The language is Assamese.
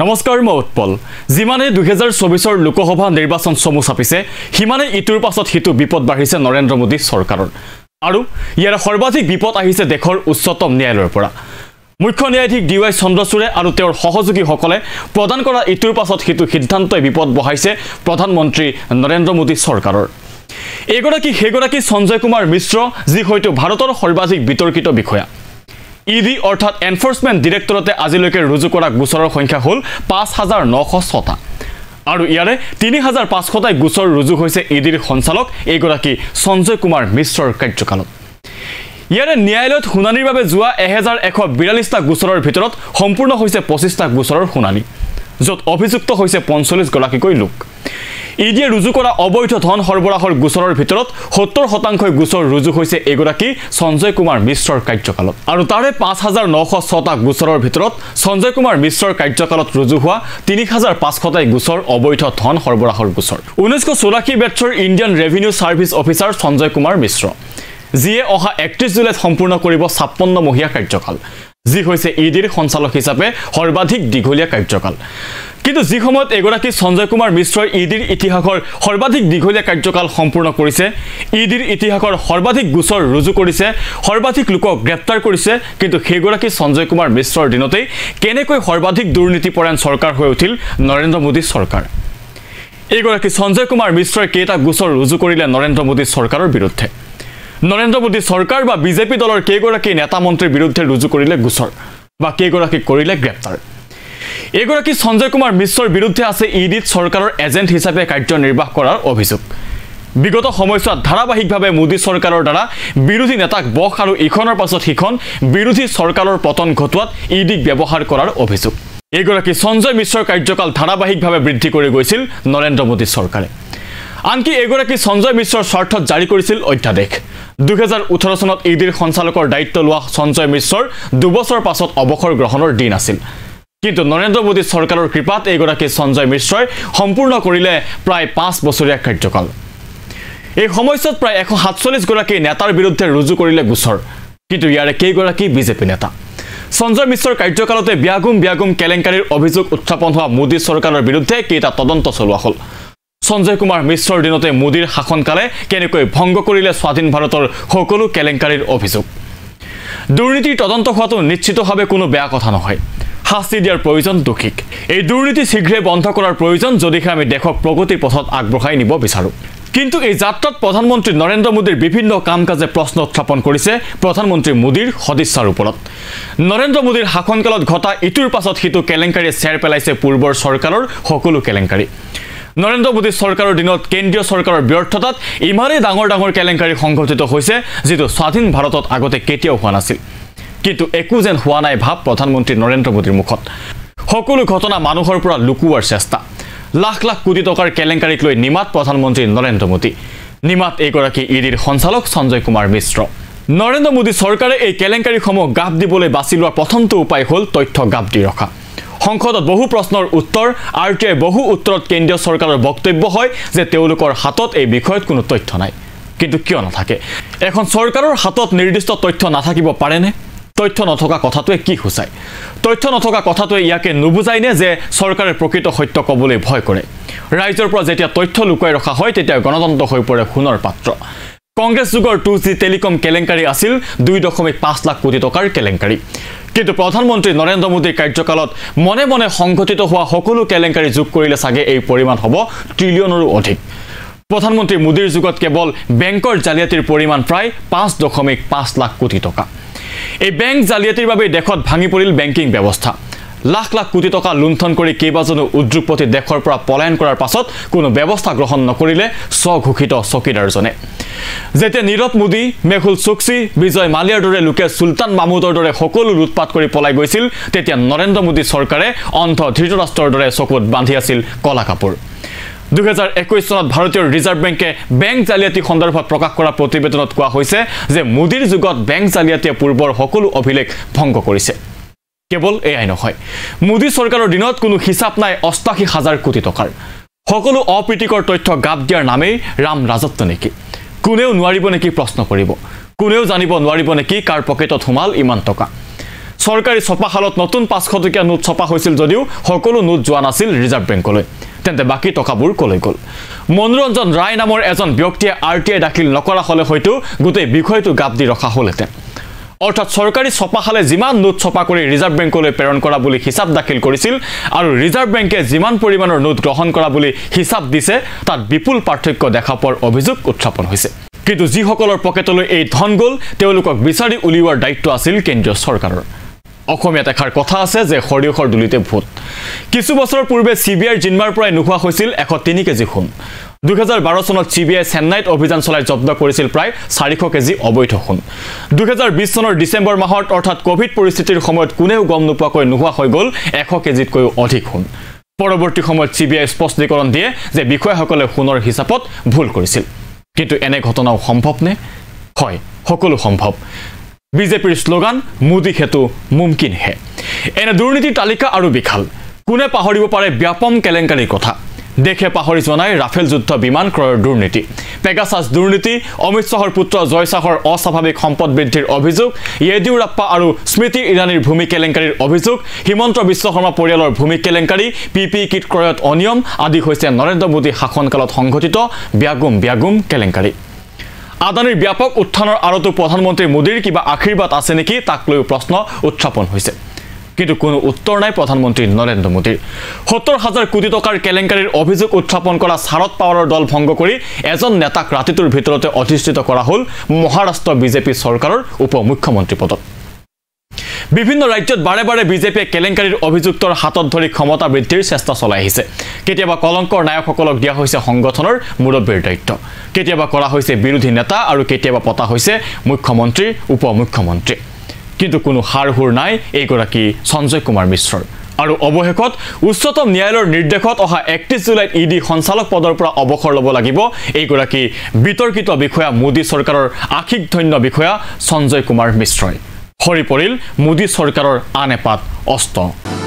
নমস্কাৰ মই উৎপল। যিমানে দুহেজাৰ চৌবিছৰ লোকসভা নিৰ্বাচন চমু চাপিছে সিমানে ইটোৰ পাছত সিটো বিপদ বাঢ়িছে নৰেন্দ্ৰ মোদী চৰকাৰৰ। আৰু ইয়াৰ সৰ্বাধিক বিপদ আহিছে দেশৰ উচ্চতম ন্যায়ালয়ৰ পৰা। মুখ্য ন্যায়াধীশ ডি ৱাই চন্দ্ৰচূড়ে আৰু তেওঁৰ সহযোগীসকলে প্ৰদান কৰা ইটোৰ পাছত সিটো সিদ্ধান্তই বিপদ বঢ়াইছে প্ৰধানমন্ত্ৰী নৰেন্দ্ৰ মোদী চৰকাৰৰ। এইগৰাকী সেইগৰাকী সঞ্জয় কুমাৰ মিশ্ৰ যি হয়তো ভাৰতৰ সৰ্বাধিক বিতৰ্কিত বিষয়া। ই ডি অৰ্থাৎ এনফৰ্চমেণ্ট ডিৰেক্টৰেটে আজিলৈকে ৰুজু কৰা গোচৰৰ সংখ্যা হ'ল পাঁচ হাজাৰ নশ ছটা। আৰু ইয়াৰে তিনি হাজাৰ পাঁচশটাই গোচৰ ৰুজু হৈছে ই ডিৰ সঞ্চালক এইগৰাকী সঞ্জয় কুমাৰ মিশ্ৰৰ কাৰ্যকালত। ইয়াৰে ন্যায়ালয়ত শুনানিৰ বাবে যোৱা এহেজাৰ এশ বিৰাল্লিছটা গোচৰৰ ভিতৰত সম্পূৰ্ণ হৈছে পঁচিছটা গোচৰৰ শুনানি য'ত অভিযুক্ত হৈছে পঞ্চল্লিছগৰাকীকৈ লোক। ই ডিয়ে ৰুজু কৰা অবৈধ ধন সৰবৰাহৰ গোচৰৰ ভিতৰত সত্তৰ শতাংশই গোচৰ ৰুজু হৈছে এগৰাকী সঞ্জয় কুমাৰ মিশ্ৰৰ কাৰ্যকালত। আৰু তাৰে পাঁচ হাজাৰ নশ ছটা গোচৰৰ ভিতৰত সঞ্জয় কুমাৰ মিশ্ৰৰ কাৰ্যকালত ৰুজু হোৱা তিনি হাজাৰ পাঁচশটাই গোচৰ অবৈধ ধন সৰবৰাহৰ গোচৰ। ঊনৈছশ চৌৰাশী বেটছৰ Indian revenue service officer Sanjay Kumar Mishra. যিয়ে অহা একত্ৰিছ জুলাইত সম্পূৰ্ণ কৰিব ছাপন্নমহীয়া কাৰ্যকাল। যি হৈছে ই ডিৰ সঞ্চালক হিচাপে সৰ্বাধিক দীঘলীয়া কাৰ্যকাল। কিন্তু যি সময়ত এগৰাকী সঞ্জয় কুমাৰ মিশ্ৰই ই ডিৰ ইতিহাসৰ সৰ্বাধিক দীঘলীয়া কাৰ্যকাল সম্পূৰ্ণ কৰিছে ই ডিৰ ইতিহাসৰ সৰ্বাধিক গোচৰ ৰুজু কৰিছে সৰ্বাধিক লোকক গ্ৰেপ্তাৰ কৰিছে কিন্তু সেইগৰাকী সঞ্জয় কুমাৰ মিশ্ৰৰ দিনতেই কেনেকৈ সৰ্বাধিক দুৰ্নীতিপৰায়ণ চৰকাৰ হৈ উঠিল নৰেন্দ্ৰ মোদী চৰকাৰ? এইগৰাকী সঞ্জয় কুমাৰ মিশ্ৰই কেইটা গোচৰ ৰুজু কৰিলে নৰেন্দ্ৰ মোদী চৰকাৰৰ বিৰুদ্ধে? নৰেন্দ্ৰ মোদী চৰকাৰ বা বিজেপি দলৰ কেইগৰাকী নেতা মন্ত্ৰীৰ বিৰুদ্ধে ৰুজু কৰিলে গোচৰ বা কেইগৰাকীক কৰিলে গ্ৰেপ্তাৰ। এইগৰাকী সঞ্জয় কুমাৰ মিশ্ৰৰ বিৰুদ্ধে আছে ই ডিত চৰকাৰৰ এজেণ্ট হিচাপে কাৰ্যনিৰ্বাহ কৰাৰ অভিযোগ। বিগত সময়ছোৱাত ধাৰাবাহিকভাৱে মোদী চৰকাৰৰ দ্বাৰা বিৰোধী নেতাক বস আৰু ইখনৰ পাছত সিখন বিৰোধী চৰকাৰৰ পতন ঘটোৱাত ই ডিক ব্যৱহাৰ কৰাৰ অভিযোগ। এইগৰাকী সঞ্জয় মিশ্ৰৰ কাৰ্যকাল ধাৰাবাহিকভাৱে বৃদ্ধি কৰি গৈছিল নৰেন্দ্ৰ মোদী চৰকাৰে। আনকি এগৰাকী সঞ্জয় মিশ্ৰৰ স্বাৰ্থত জাৰি কৰিছিল অধ্যাদেশ। দুহেজাৰ ওঠৰ চনত ই ডিৰ সঞ্চালকৰ দায়িত্ব লোৱা সঞ্জয় মিশ্ৰৰ দুবছৰ পাছত অৱসৰ গ্ৰহণৰ দিন আছিল। কিন্তু নৰেন্দ্ৰ মোদী চৰকাৰৰ কৃপাত এইগৰাকী সঞ্জয় মিশ্ৰই সম্পূৰ্ণ কৰিলে প্ৰায় পাঁচ বছৰীয়া কাৰ্যকাল। এই সময়ছোৱাত প্ৰায় এশ সাতচল্লিছগৰাকী নেতাৰ বিৰুদ্ধে ৰুজু কৰিলে গোচৰ। কিন্তু ইয়াৰে কেইগৰাকী বিজেপি নেতা? সঞ্জয় মিশ্ৰৰ কাৰ্যকালতে ব্যাগুম ব্যাগুম কেলেংকাৰীৰ অভিযোগ উত্থাপন হোৱা মোদী চৰকাৰৰ বিৰুদ্ধে কেইটা তদন্ত চলোৱা হ'ল? সঞ্জয় কুমাৰ মিশ্ৰৰ দিনতে মোদীৰ শাসনকালে কেনেকৈ ভংগ কৰিলে স্বাধীন ভাৰতৰ সকলো কেলেংকাৰীৰ অভিযোগ? দুৰ্নীতিৰ তদন্ত হোৱাটো নিশ্চিতভাৱে কোনো বেয়া কথা নহয়। শাস্তি দিয়াৰ প্ৰয়োজন দোষীক। এই দুৰ্নীতি শীঘ্ৰে বন্ধ কৰাৰ প্ৰয়োজন যদিহে আমি দেশক প্ৰগতিৰ পথত আগবঢ়াই নিব বিচাৰোঁ। কিন্তু এই যাত্ৰাত প্ৰধানমন্ত্ৰী নৰেন্দ্ৰ মোদীৰ বিভিন্ন কাম কাজে প্ৰশ্ন উত্থাপন কৰিছে প্ৰধানমন্ত্ৰী মোদীৰ সদিচ্ছাৰ ওপৰত। নৰেন্দ্ৰ মোদীৰ শাসনকালত ঘটা ইটোৰ পাছত সিটো কেলেংকাৰীয়ে চেৰ পেলাইছে পূৰ্বৰ চৰকাৰৰ সকলো কেলেংকাৰী। নৰেন্দ্ৰ মোদী চৰকাৰৰ দিনত কেন্দ্ৰীয় চৰকাৰৰ ব্যৰ্থতাত ইমানেই ডাঙৰ ডাঙৰ কেলেংকাৰী সংঘটিত হৈছে যিটো স্বাধীন ভাৰতত আগতে কেতিয়াও হোৱা নাছিল। কিন্তু একো যেন হোৱা নাই ভাৱ প্ৰধানমন্ত্ৰী নৰেন্দ্ৰ মোদীৰ মুখত। সকলো ঘটনা মানুহৰ পৰা লুকুৱাৰ চেষ্টা। লাখ লাখ কোটি টকাৰ কেলেংকাৰীক লৈ নিমাত প্ৰধানমন্ত্ৰী নৰেন্দ্ৰ মোদী। নিমাত এইগৰাকী ই ডিৰ সঞ্চালক সঞ্জয় কুমাৰ মিশ্ৰ। নৰেন্দ্ৰ মোদী চৰকাৰে এই কেলেংকাৰীসমূহ গাপ দিবলৈ বাছি লোৱাৰ প্ৰথমটো উপায় হ'ল তথ্য গাপ দি ৰখা। সংসদত বহু প্ৰশ্নৰ উত্তৰ আৰ টি আই বহু উত্তৰত কেন্দ্ৰীয় চৰকাৰৰ বক্তব্য হয় যে তেওঁলোকৰ হাতত এই বিষয়ত কোনো তথ্য নাই। কিন্তু কিয় নাথাকে? এখন চৰকাৰৰ হাতত নিৰ্দিষ্ট তথ্য নাথাকিব পাৰেনে? তথ্য নথকা কথাটোৱে কি সূচায়? তথ্য নথকা কথাটোৱে ইয়াকে নুবুজায়নে যে চৰকাৰে প্ৰকৃত সত্য ক'বলৈ ভয় কৰে? ৰাইজৰ পৰা যেতিয়া তথ্য লুকুৱাই ৰখা হয় তেতিয়া গণতন্ত্ৰ হৈ পৰে সোণৰ পাত্ৰ। কংগ্ৰেছ যুগৰ টু জি টেলিকম কেলেংকাৰী আছিল দুই দশমিক পাঁচ লাখ কোটি টকাৰ কেলেংকাৰী। কিন্তু প্ৰধানমন্ত্ৰী নৰেন্দ্ৰ মোদীৰ কাৰ্যকালত মনে মনে সংঘটিত হোৱা সকলো কেলেংকাৰী যোগ কৰিলে চাগে এই পৰিমাণ হ'ব ট্ৰিলিয়নৰো অধিক। প্ৰধানমন্ত্ৰী মোদীৰ যুগত কেৱল বেংকৰ জালিয়াতিৰ পৰিমাণ প্ৰায় পাঁচ দশমিক পাঁচ লাখ কোটি টকা। এই বেংক জালিয়াতিৰ বাবে দেশত ভাঙি পৰিল বেংকিং ব্যৱস্থা। লাখ লাখ কোটি টকা লুণ্ঠন কৰি কেইবাজনো উদ্যোগপতি দেশৰ পৰা পলায়ন কৰাৰ পাছত কোনো ব্যৱস্থা গ্ৰহণ নকৰিলে স্বঘোষিত চকীদাৰজনে। যেতিয়া নীৰৱ মোদী মেহুল চোক্সি বিজয় মালিয়াৰ দৰে লোকে চুলতান মাহমুদৰ দৰে সকলো লুটপাত কৰি পলাই গৈছিল তেতিয়া নৰেন্দ্ৰ মোদী চৰকাৰে অন্ধ ধৃতৰাষ্ট্ৰৰ দৰে চকুত বান্ধি আছিল কলা কাপোৰ। দুহেজাৰ একৈছ চনত ভাৰতীয় ৰিজাৰ্ভ বেংকে বেংক জালিয়াতি সন্দৰ্ভত প্ৰকাশ কৰা প্ৰতিবেদনত কোৱা হৈছে যে মোদীৰ যুগত বেংক জালিয়াতিয়ে পূৰ্বৰ সকলো অভিলেখ ভংগ কৰিছে। কেৱল এয়াই নহয়। মোদী চৰকাৰৰ দিনত কোনো হিচাপ নাই অষ্টাশী হাজাৰ কোটি টকাৰ। সকলো অপ্ৰীতিকৰ তথ্য গাপ দিয়াৰ নামেই ৰাম ৰাজত্ব নেকি? কোনেও নোৱাৰিব নেকি প্ৰশ্ন কৰিব। কোনেও জানিব নোৱাৰিব নেকি কাৰ পকেটত সোমাল ইমান টকা। চৰকাৰী ছপাশালত নতুন পাঁচশ টকীয়া নোট ছপা হৈছিল যদিও সকলো নোট যোৱা নাছিল ৰিজাৰ্ভ বেংকলৈ। তেন্তে বাকী টকাবোৰ কলৈ গ'ল? মনোৰঞ্জন ৰায় নামৰ এজন ব্যক্তিয়ে আৰ টি আই দাখিল নকৰা হ'লে হয়তো গোটেই বিষয়টো গাপ দি ৰখা হ'লহেঁতেন। অৰ্থাৎ চৰকাৰী ছপাশালে যিমান নোট ছপা কৰি ৰিজাৰ্ভ বেংকলৈ প্ৰেৰণ কৰা বুলি হিচাপ দাখিল কৰিছিল আৰু ৰিজাৰ্ভ বেংকে যিমান পৰিমাণৰ নোট গ্ৰহণ কৰা বুলি হিচাপ দিছে তাত বিপুল পাৰ্থক্য দেখা পোৱাৰ অভিযোগ উত্থাপন হৈছে। কিন্তু যিসকলৰ পকেটলৈ এই ধন গ'ল তেওঁলোকক বিচাৰি উলিওৱাৰ দায়িত্ব আছিল কেন্দ্ৰীয় চৰকাৰৰ। অসমীয়াত এষাৰ কথা আছে যে সৰিয়হৰ দুলিতে ভূত। কিছু বছৰৰ পূৰ্বে চি বি আইৰ জিন্মাৰ পৰাই নোহোৱা হৈছিল এশ তিনি কেজি সোণ দুহেজাৰ বাৰ চনত চি বি আই চেন্নাইত অভিযান চলাই জব্দ কৰিছিল প্ৰায় চাৰিশ কেজি অবৈধ সোণ দুহেজাৰ বিছ চনৰ ডিচেম্বৰ মাহত অৰ্থাৎ কভিড পৰিস্থিতিৰ সময়ত কোনেও গম নোপোৱাকৈ নোহোৱা হৈ গ'ল এশ কেজিতকৈও অধিক সোণ পৰৱৰ্তী সময়ত চি বি আই স্পষ্টীকৰণ দিয়ে যে বিষয়াসকলে সোণৰ হিচাপত ভুল কৰিছিল। কিন্তু এনে ঘটনাও সম্ভৱনে? হয় সকলো সম্ভৱ। বিজেপিৰ শ্লোগান মোদী সেতু মুমকিন হে। এনে দুৰ্নীতিৰ তালিকা আৰু বিশাল। কোনে পাহৰিব পাৰে ব্যাপম কেলেংকাৰীৰ কথা? দেশে পাহৰি যোৱা নাই ৰাফেল যুদ্ধ বিমান ক্ৰয়ৰ দুৰ্নীতি। পেগাছাছ দুৰ্নীতি অমিত শ্বাহৰ পুত্ৰ জয় শ্বাহৰ অস্বাভাৱিক সম্পদ বৃদ্ধিৰ অভিযোগ য়েডিয়ুৰাপ্পা আৰু স্মৃতি ইৰাণীৰ ভূমি কেলেংকাৰীৰ অভিযোগ হিমন্ত বিশ্ব শৰ্মা পৰিয়ালৰ ভূমি কেলেংকাৰী পি পি কিট ক্ৰয়ত অনিয়ম আদি হৈছে নৰেন্দ্ৰ মোদী শাসনকালত সংঘটিত ব্যাগুম ব্যাগুম কেলেংকাৰী। আদানীৰ ব্যাপক উত্থানৰ আঁৰতো প্ৰধানমন্ত্ৰী মোদীৰ কিবা আশীৰ্বাদ আছে নেকি তাক লৈও প্ৰশ্ন উত্থাপন হৈছে। কিন্তু কোনো উত্তৰ নাই প্ৰধানমন্ত্ৰী নৰেন্দ্ৰ মোদীৰ। সত্তৰ হাজাৰ কোটি টকাৰ কেলেংকাৰীৰ অভিযোগ উত্থাপন কৰা শাৰদ পাৱাৰৰ দল ভংগ কৰি এজন নেতাক ৰাতিটোৰ ভিতৰতে অধিষ্ঠিত কৰা হ'ল মহাৰাষ্ট্ৰ বিজেপি চৰকাৰৰ উপ মুখ্যমন্ত্ৰী পদত। বিভিন্ন ৰাজ্যত বাৰে বাৰে বিজেপিয়ে কেলেংকাৰীৰ অভিযুক্তৰ হাতত ধৰি ক্ষমতা বৃদ্ধিৰ চেষ্টা চলাই আহিছে। কেতিয়াবা কলংকৰ নায়কসকলক দিয়া হৈছে সংগঠনৰ মুৰব্বীৰ দায়িত্ব। কেতিয়াবা কৰা হৈছে বিৰোধী নেতা আৰু কেতিয়াবা পতা হৈছে মুখ্যমন্ত্ৰী উপ মুখ্যমন্ত্ৰী কিন্তু কোনো সাৰ সুৰ নাই এইগৰাকী সঞ্জয় কুমাৰ মিশ্ৰৰ। আৰু অৱশেষত উচ্চতম ন্যায়ালয়ৰ নিৰ্দেশত অহা একত্ৰিছ জুলাইত ই ডি সঞ্চালক পদৰ পৰা অৱসৰ ল'ব লাগিব এইগৰাকী বিতৰ্কিত বিষয়া মোদী চৰকাৰৰ আশিক ধন্য বিষয়া সঞ্জয় কুমাৰ মিশ্ৰই। সৰি পৰিল মোদী চৰকাৰৰ আন এপাত অস্ত্ৰ।